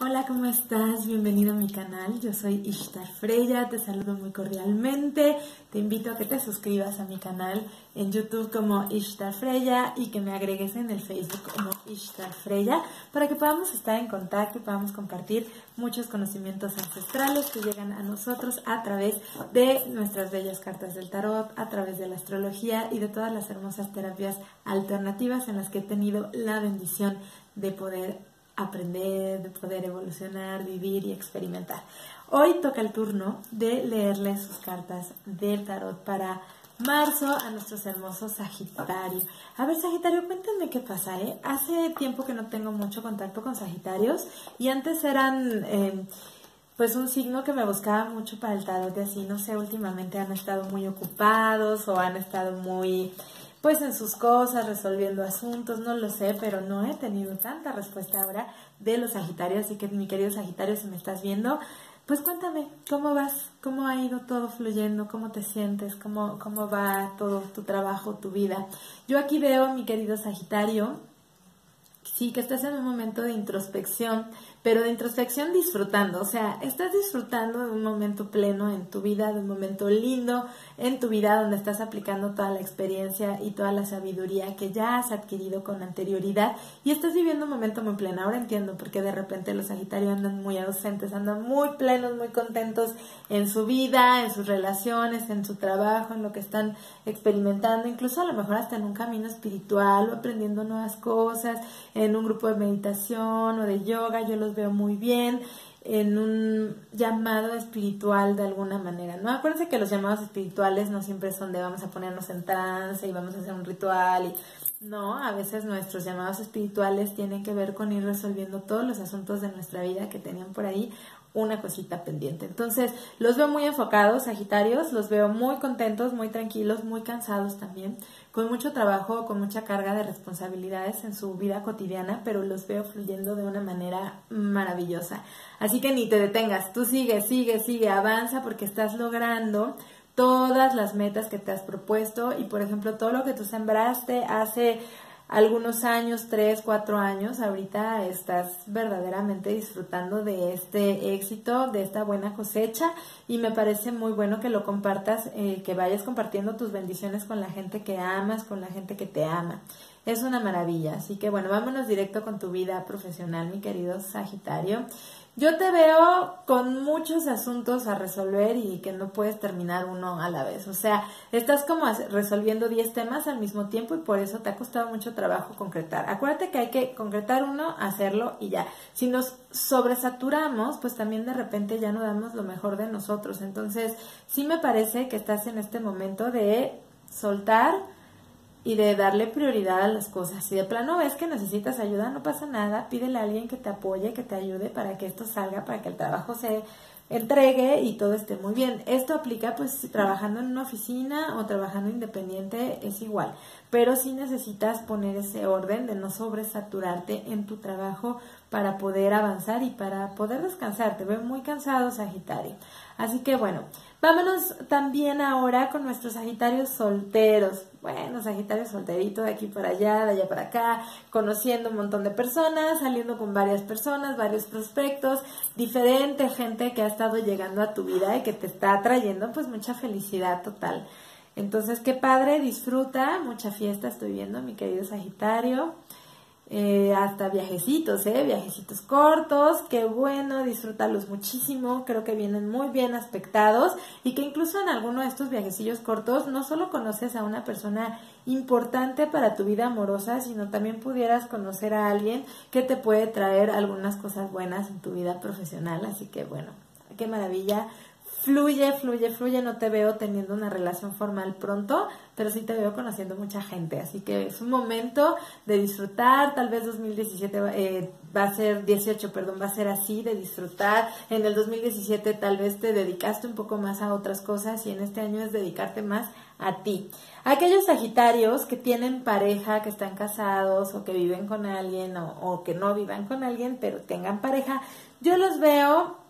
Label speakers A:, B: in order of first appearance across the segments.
A: Hola, ¿cómo estás? Bienvenido a mi canal. Yo soy Ishtar Freya, te saludo muy cordialmente. Te invito a que te suscribas a mi canal en YouTube como Ishtar Freya y que me agregues en el Facebook como Ishtar Freya para que podamos estar en contacto y podamos compartir muchos conocimientos ancestrales que llegan a nosotros a través de nuestras bellas cartas del tarot, a través de la astrología y de todas las hermosas terapias alternativas en las que he tenido la bendición de poder aprender, de poder evolucionar, vivir y experimentar. Hoy toca el turno de leerles sus cartas del tarot para marzo a nuestros hermosos Sagitario. A ver, Sagitario, cuéntenme qué pasa, ¿eh? Hace tiempo que no tengo mucho contacto con Sagitarios y antes eran... Eh, pues un signo que me buscaba mucho para el tarot y así, no sé, últimamente han estado muy ocupados o han estado muy pues en sus cosas, resolviendo asuntos, no lo sé, pero no he tenido tanta respuesta ahora de los Sagitarios, así que mi querido Sagitario, si me estás viendo, pues cuéntame, ¿cómo vas? ¿Cómo ha ido todo fluyendo? ¿Cómo te sientes? ¿Cómo, cómo va todo tu trabajo, tu vida? Yo aquí veo, mi querido Sagitario, sí, que estás en un momento de introspección, pero de introspección disfrutando, o sea, estás disfrutando de un momento pleno en tu vida, de un momento lindo en tu vida donde estás aplicando toda la experiencia y toda la sabiduría que ya has adquirido con anterioridad y estás viviendo un momento muy pleno. Ahora entiendo por qué de repente los Sagitarios andan muy ausentes, andan muy plenos, muy contentos en su vida, en sus relaciones, en su trabajo, en lo que están experimentando, incluso a lo mejor hasta en un camino espiritual o aprendiendo nuevas cosas, en un grupo de meditación o de yoga, yo los veo muy bien en un llamado espiritual de alguna manera, ¿no? Acuérdense que los llamados espirituales no siempre son de vamos a ponernos en trance y vamos a hacer un ritual y no, a veces nuestros llamados espirituales tienen que ver con ir resolviendo todos los asuntos de nuestra vida que tenían por ahí una cosita pendiente. Entonces, los veo muy enfocados, Sagitarios, los veo muy contentos, muy tranquilos, muy cansados también, con mucho trabajo, con mucha carga de responsabilidades en su vida cotidiana, pero los veo fluyendo de una manera maravillosa. Así que ni te detengas, tú sigue, sigue, sigue, avanza porque estás logrando todas las metas que te has propuesto y por ejemplo todo lo que tú sembraste hace algunos años, tres, cuatro años, ahorita estás verdaderamente disfrutando de este éxito, de esta buena cosecha y me parece muy bueno que lo compartas, eh, que vayas compartiendo tus bendiciones con la gente que amas, con la gente que te ama. Es una maravilla. Así que bueno, vámonos directo con tu vida profesional, mi querido Sagitario. Yo te veo con muchos asuntos a resolver y que no puedes terminar uno a la vez. O sea, estás como resolviendo 10 temas al mismo tiempo y por eso te ha costado mucho trabajo concretar. Acuérdate que hay que concretar uno, hacerlo y ya. Si nos sobresaturamos, pues también de repente ya no damos lo mejor de nosotros. Entonces, sí me parece que estás en este momento de soltar y de darle prioridad a las cosas. Si de plano ves que necesitas ayuda, no pasa nada, pídele a alguien que te apoye, que te ayude para que esto salga, para que el trabajo se entregue y todo esté muy bien. Esto aplica pues trabajando en una oficina o trabajando independiente es igual, pero sí necesitas poner ese orden de no sobresaturarte en tu trabajo para poder avanzar y para poder descansar. Te veo muy cansado, Sagitario. Así que bueno, vámonos también ahora con nuestros Sagitarios solteros. Bueno, Sagitario solterito de aquí para allá, de allá para acá, conociendo un montón de personas, saliendo con varias personas, varios prospectos, diferente gente que ha estado llegando a tu vida y que te está trayendo pues mucha felicidad total. Entonces, qué padre, disfruta, mucha fiesta estoy viendo, mi querido Sagitario. Eh, hasta viajecitos, ¿eh? Viajecitos cortos, qué bueno, disfrútalos muchísimo, creo que vienen muy bien aspectados y que incluso en alguno de estos viajecillos cortos no solo conoces a una persona importante para tu vida amorosa, sino también pudieras conocer a alguien que te puede traer algunas cosas buenas en tu vida profesional, así que bueno, qué maravilla fluye, fluye, fluye, no te veo teniendo una relación formal pronto, pero sí te veo conociendo mucha gente, así que es un momento de disfrutar, tal vez 2017 eh, va a ser, 18, perdón, va a ser así, de disfrutar, en el 2017 tal vez te dedicaste un poco más a otras cosas y en este año es dedicarte más a ti. Aquellos Sagitarios que tienen pareja, que están casados o que viven con alguien o, o que no vivan con alguien, pero tengan pareja, yo los veo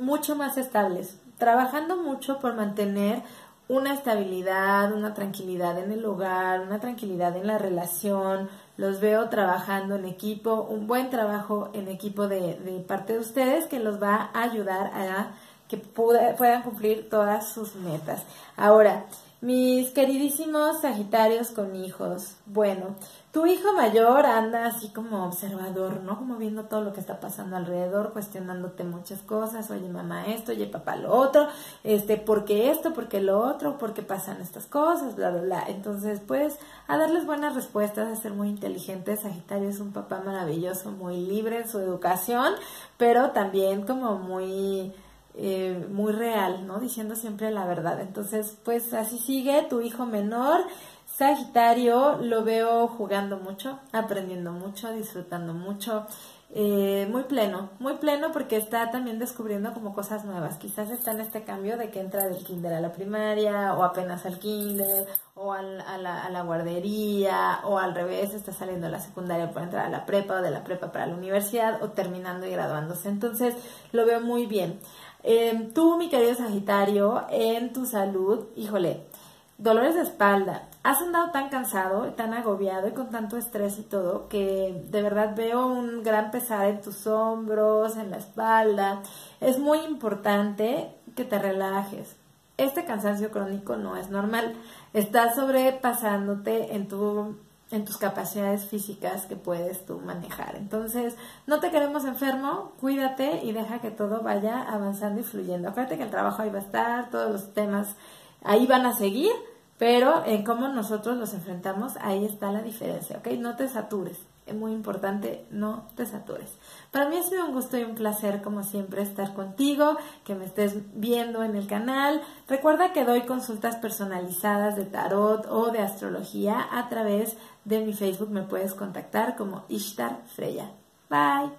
A: mucho más estables, trabajando mucho por mantener una estabilidad, una tranquilidad en el hogar, una tranquilidad en la relación. Los veo trabajando en equipo, un buen trabajo en equipo de, de parte de ustedes que los va a ayudar a que puedan cumplir todas sus metas. Ahora, mis queridísimos Sagitarios con hijos, bueno, tu hijo mayor anda así como observador, ¿no? Como viendo todo lo que está pasando alrededor, cuestionándote muchas cosas, oye mamá esto, oye papá lo otro, este, ¿por qué esto? ¿Por qué lo otro? ¿Por qué pasan estas cosas? Bla, bla, bla. Entonces, pues, a darles buenas respuestas, a ser muy inteligentes. Sagitario es un papá maravilloso, muy libre en su educación, pero también como muy... Eh, muy real, ¿no? Diciendo siempre la verdad. Entonces, pues así sigue tu hijo menor Sagitario lo veo jugando mucho, aprendiendo mucho, disfrutando mucho, eh, muy pleno, muy pleno porque está también descubriendo como cosas nuevas. Quizás está en este cambio de que entra del kinder a la primaria o apenas al kinder o a, la, a, la, guardería o al revés, está saliendo de la secundaria para entrar a la prepa o de la prepa para la universidad o terminando y graduándose. Entonces lo veo muy bien. Eh, tú, mi querido Sagitario, en tu salud, híjole, dolores de espalda. Has andado tan cansado, tan agobiado y con tanto estrés y todo que de verdad veo un gran pesar en tus hombros, en la espalda. Es muy importante que te relajes. Este cansancio crónico no es normal. Estás sobrepasándote en tu en tus capacidades físicas que puedes tú manejar. Entonces, no te queremos enfermo, cuídate y deja que todo vaya avanzando y fluyendo. Acuérdate que el trabajo ahí va a estar, todos los temas ahí van a seguir, pero en cómo nosotros los enfrentamos, ahí está la diferencia, ¿ok? No te satures, es muy importante, no te satures. Para mí ha sido un gusto y un placer, como siempre, estar contigo, que me estés viendo en el canal. Recuerda que doy consultas personalizadas de tarot o de astrología a través de mi Facebook. Me puedes contactar como Ishtar Freya. Bye.